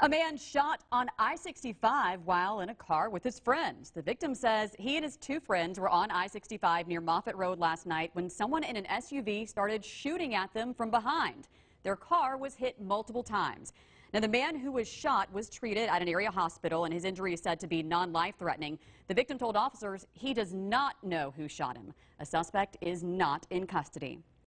A man shot on I-65 while in a car with his friends. The victim says he and his two friends were on I-65 near Moffett Road last night when someone in an SUV started shooting at them from behind. Their car was hit multiple times. Now, the man who was shot was treated at an area hospital, and his injury is said to be non-life threatening. The victim told officers he does not know who shot him. A suspect is not in custody.